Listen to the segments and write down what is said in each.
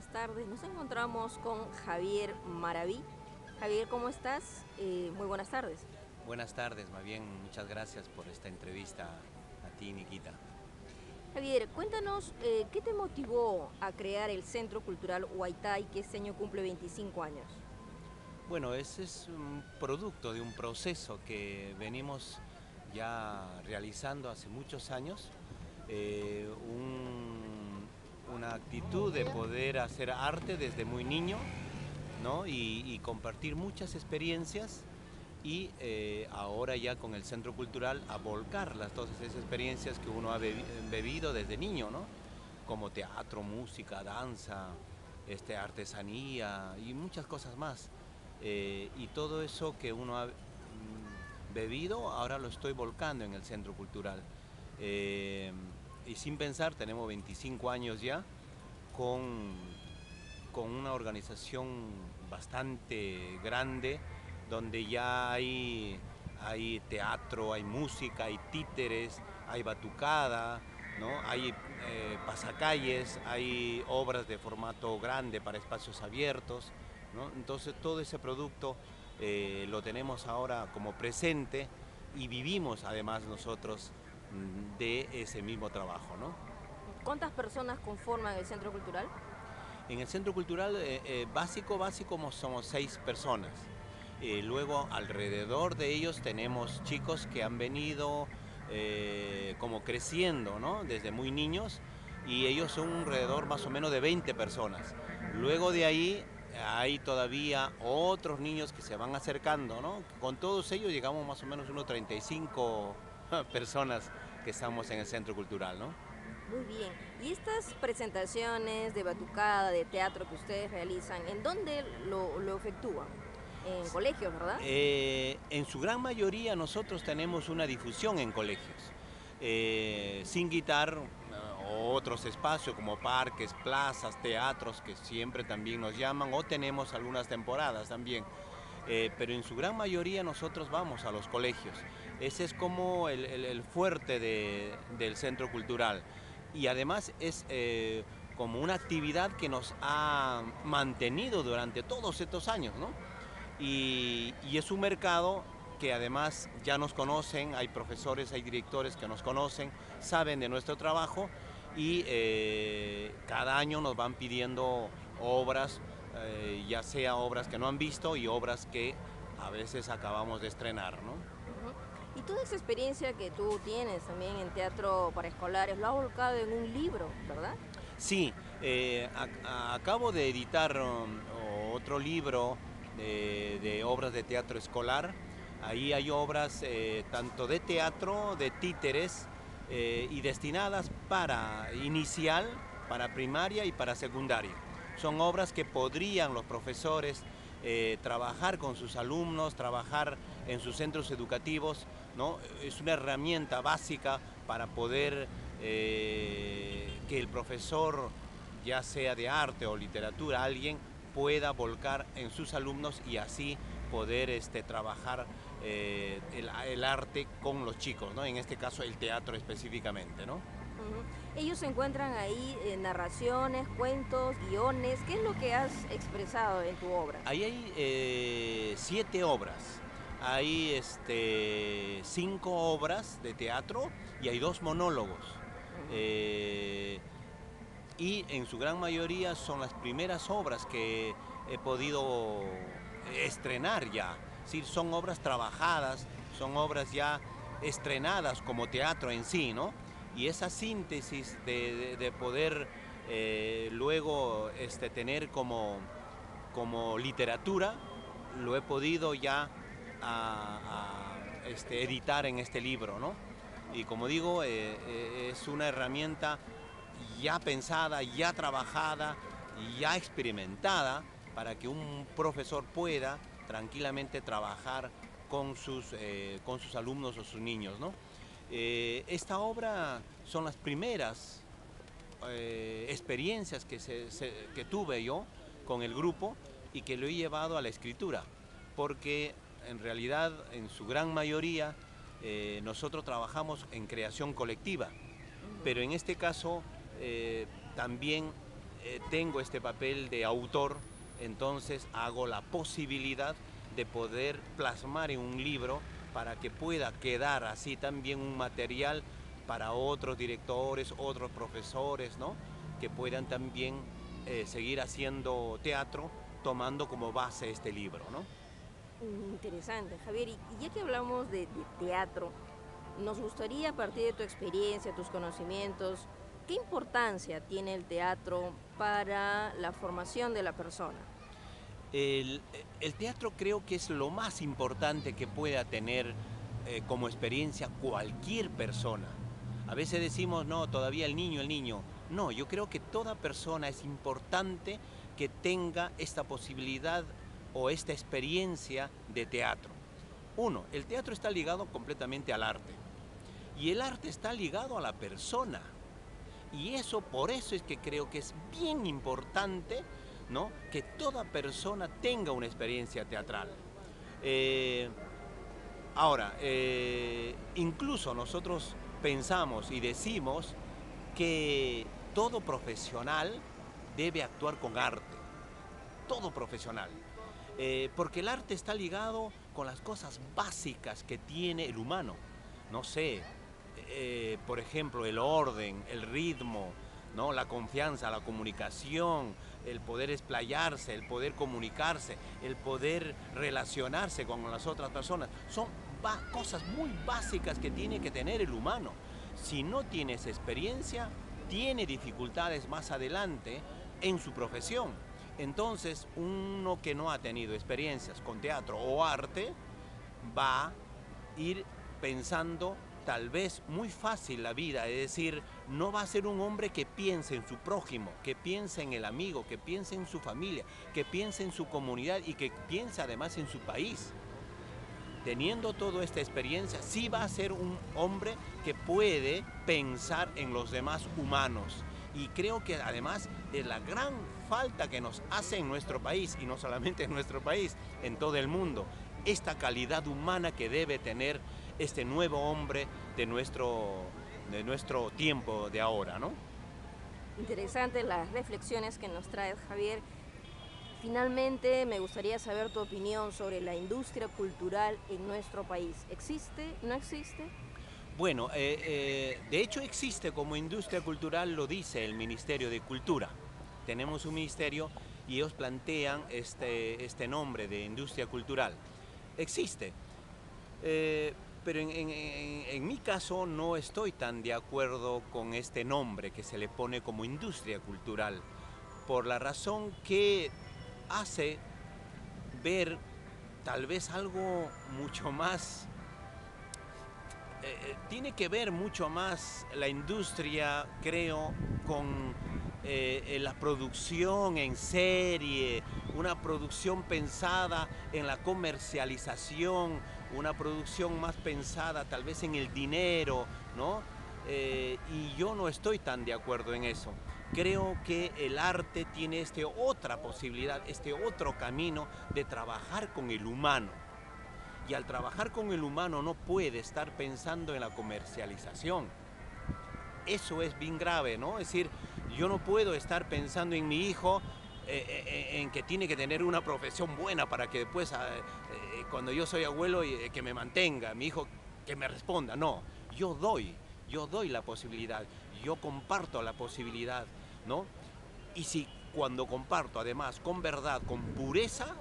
buenas tardes. Nos encontramos con Javier Maraví. Javier, ¿cómo estás? Eh, muy buenas tardes. Buenas tardes, más bien muchas gracias por esta entrevista a ti, Nikita. Javier, cuéntanos, eh, ¿qué te motivó a crear el Centro Cultural Huaytay que este año cumple 25 años? Bueno, ese es un producto de un proceso que venimos ya realizando hace muchos años, eh, una actitud de poder hacer arte desde muy niño ¿no? y, compartir muchas experiencias y eh, ahora ya con el Centro Cultural a volcar las, todas esas experiencias que uno ha bebido desde niño, ¿no? como teatro, música, danza, este, artesanía y muchas cosas más. Eh, y todo eso que uno ha mm, bebido, ahora lo estoy volcando en el Centro Cultural. Eh, y sin pensar, tenemos 25 años ya con, con una organización bastante grande, donde ya hay, hay teatro, hay música, hay títeres, hay batucada, ¿no? hay eh, pasacalles, hay obras de formato grande para espacios abiertos. Entonces todo ese producto eh, lo tenemos ahora como presente y vivimos además nosotros de ese mismo trabajo. ¿no? ¿Cuántas personas conforman el Centro Cultural? En el Centro Cultural eh, básico, básico somos seis personas. Eh, luego alrededor de ellos tenemos chicos que han venido eh, como creciendo, ¿no? Desde muy niños y ellos son alrededor más o menos de 20 personas. Luego de ahí hay todavía otros niños que se van acercando, ¿no? Con todos ellos llegamos más o menos unos 35 personas que estamos en el centro cultural, ¿no? Muy bien. ¿Y estas presentaciones de batucada, de teatro que ustedes realizan, en dónde lo, lo efectúan? en colegios, ¿verdad? Eh, en su gran mayoría nosotros tenemos una difusión en colegios. Eh, sin quitar eh, otros espacios como parques, plazas, teatros que siempre también nos llaman o tenemos algunas temporadas también. Pero en su gran mayoría nosotros vamos a los colegios. Ese es como el, fuerte del centro cultural. Y además es como una actividad que nos ha mantenido durante todos estos años, ¿no? y, es un mercado que además ya nos conocen, hay profesores, hay directores que nos conocen, saben de nuestro trabajo y eh, cada año nos van pidiendo obras, eh, ya sea obras que no han visto y obras que a veces acabamos de estrenar. ¿no? Y toda esa experiencia que tú tienes también en teatro para escolares, lo has volcado en un libro, ¿verdad? Sí, eh, acabo de editar um, otro libro de, obras de teatro escolar. Ahí hay obras eh, tanto de teatro, de títeres eh, y destinadas para inicial, para primaria y para secundaria. Son obras que podrían los profesores eh, trabajar con sus alumnos, trabajar en sus centros educativos. ¿no? Es una herramienta básica para poder que el profesor, ya sea de arte o literatura, alguien pueda volcar en sus alumnos y así poder este, trabajar eh, el, arte con los chicos, ¿no? en este caso el teatro específicamente. ¿no? Ellos encuentran ahí eh, narraciones, cuentos, guiones. ¿Qué es lo que has expresado en tu obra? Ahí hay eh, siete obras. Hay este, cinco obras de teatro y hay dos monólogos y en su gran mayoría son las primeras obras que he podido estrenar ya. Sí, son obras trabajadas, son obras ya estrenadas como teatro en sí, ¿no? Y esa síntesis de, poder eh, luego este, tener como, como literatura, lo he podido ya este, editar en este libro, ¿no? Y como digo, eh, eh, es una herramienta ya pensada, ya trabajada, ya experimentada para que un profesor pueda tranquilamente trabajar con sus, con sus alumnos o sus niños. ¿no? Eh, esta obra son las primeras eh, experiencias que, tuve yo con el grupo y que lo he llevado a la escritura, porque en realidad en su gran mayoría nosotros trabajamos en creación colectiva, pero en este caso eh, también eh, tengo este papel de autor, entonces hago la posibilidad de poder plasmar en un libro para que pueda quedar así también un material para otros directores, otros profesores, ¿no? que puedan también eh, seguir haciendo teatro tomando como base este libro. ¿no? Interesante, Javier. Y ya que hablamos de teatro, nos gustaría a partir de tu experiencia, tus conocimientos, ¿qué importancia tiene el teatro para la formación de la persona? El, teatro creo que es lo más importante que pueda tener eh, como experiencia cualquier persona. A veces decimos, no, todavía el niño, el niño. No, yo creo que toda persona es importante que tenga esta posibilidad o esta experiencia de teatro. Uno, el teatro está ligado completamente al arte. Y el arte está ligado a la persona. Y eso, por eso es que creo que es bien importante ¿no? que toda persona tenga una experiencia teatral. Eh, ahora, eh, incluso nosotros pensamos y decimos que todo profesional debe actuar con arte. Todo profesional. Eh, porque el arte está ligado con las cosas básicas que tiene el humano. No sé, por ejemplo, el orden, el ritmo, ¿no? la confianza, la comunicación, el poder explayarse, el poder comunicarse, el poder relacionarse con las otras personas. Son cosas muy básicas que tiene que tener el humano. Si no tiene esa experiencia, tiene dificultades más adelante en su profesión. Entonces, uno que no ha tenido experiencias con teatro o arte va a ir pensando tal vez muy fácil la vida, es decir, no va a ser un hombre que piense en su prójimo, que piense en el amigo, que piense en su familia, que piense en su comunidad y que piense además en su país. Teniendo toda esta experiencia, sí va a ser un hombre que puede pensar en los demás humanos. Y creo que además es la gran falta que nos hace en nuestro país, y no solamente en nuestro país, en todo el mundo, esta calidad humana que debe tener este nuevo hombre de nuestro, de nuestro tiempo de ahora, ¿no? Interesante las reflexiones que nos trae Javier. Finalmente, me gustaría saber tu opinión sobre la industria cultural en nuestro país. ¿Existe? ¿No existe? Bueno, eh, eh, de hecho existe como industria cultural, lo dice el Ministerio de Cultura. Tenemos un ministerio y ellos plantean este, este nombre de industria cultural. Existe. Eh, pero en, mi caso no estoy tan de acuerdo con este nombre que se le pone como industria cultural, por la razón que hace ver tal vez algo mucho más, eh, eh, tiene que ver mucho más la industria, creo, con eh, la producción en serie, una producción pensada en la comercialización, una producción más pensada tal vez en el dinero, ¿no? Eh, y yo no estoy tan de acuerdo en eso. Creo que el arte tiene este otra posibilidad, este otro camino de trabajar con el humano. Y al trabajar con el humano no puede estar pensando en la comercialización. Eso es bien grave, ¿no? Es decir, yo no puedo estar pensando en mi hijo en que tiene que tener una profesión buena para que después, ah, eh, cuando yo soy abuelo, que me mantenga, mi hijo que me responda. No, yo doy, yo doy la posibilidad, yo comparto la posibilidad, ¿no? Y si cuando comparto además con verdad, con pureza,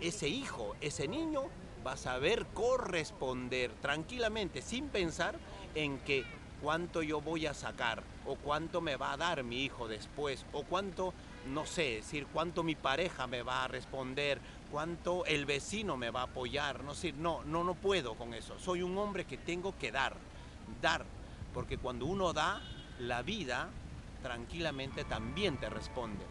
ese hijo, ese niño va a saber corresponder tranquilamente, sin pensar en que cuánto yo voy a sacar o cuánto me va a dar mi hijo después o cuánto no sé, decir cuánto mi pareja me va a responder, cuánto el vecino me va a apoyar, no sé, no, no, no puedo con eso. Soy un hombre que tengo que dar, dar, porque cuando uno da, la vida tranquilamente también te responde.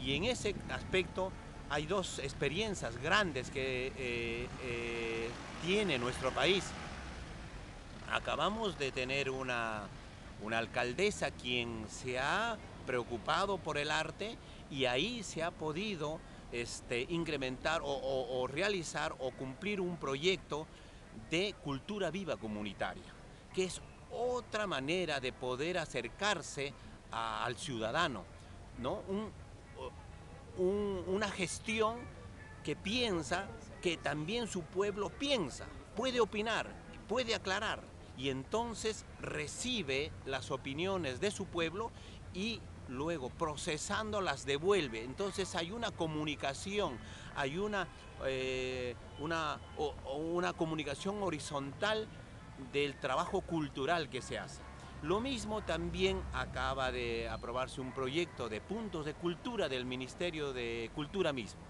Y en ese aspecto hay dos experiencias grandes que eh, eh, tiene nuestro país. Acabamos de tener una, una alcaldesa quien se ha preocupado por el arte y ahí se ha podido este, incrementar o, realizar o cumplir un proyecto de cultura viva comunitaria, que es otra manera de poder acercarse al ciudadano, ¿no? una gestión que piensa que también su pueblo piensa, puede opinar, puede aclarar y entonces recibe las opiniones de su pueblo y luego procesando las devuelve. Entonces hay una comunicación, hay una, eh, una, comunicación horizontal del trabajo cultural que se hace. Lo mismo también acaba de aprobarse un proyecto de puntos de cultura del Ministerio de Cultura mismo,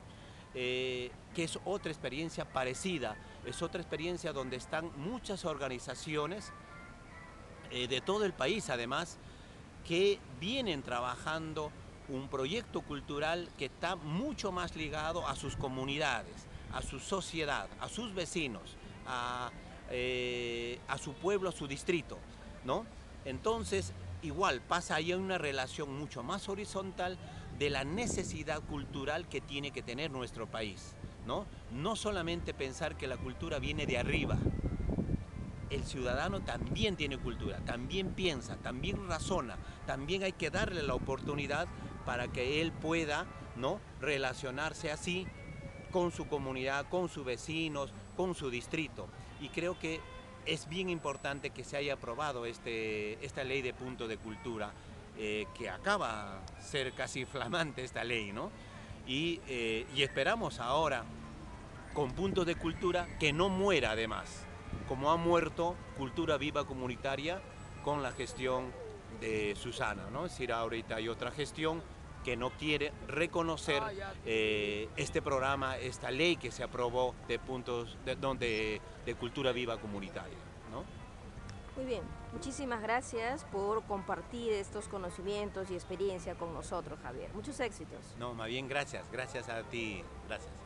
eh, que es otra experiencia parecida, es otra experiencia donde están muchas organizaciones eh, de todo el país además, que vienen trabajando un proyecto cultural que está mucho más ligado a sus comunidades, a su sociedad, a sus vecinos, a, eh, su pueblo, a su distrito, ¿no? Entonces, igual pasa ahí una relación mucho más horizontal de la necesidad cultural que tiene que tener nuestro país. ¿no? no solamente pensar que la cultura viene de arriba, el ciudadano también tiene cultura, también piensa, también razona, también hay que darle la oportunidad para que él pueda ¿no? relacionarse así con su comunidad, con sus vecinos, con su distrito. Y creo que es bien importante que se haya aprobado este, esta ley de punto de cultura, eh, que acaba ser casi flamante esta ley, ¿no? Y, eh, y esperamos ahora, con puntos de cultura, que no muera además, como ha muerto Cultura Viva Comunitaria con la gestión de Susana, ¿no? Es decir, ahorita hay otra gestión que no quiere reconocer eh, este programa, esta ley que se aprobó de puntos de, de cultura viva comunitaria. ¿no? Muy bien, muchísimas gracias por compartir estos conocimientos y experiencia con nosotros, Javier. Muchos éxitos. No, más bien gracias, gracias a ti, gracias.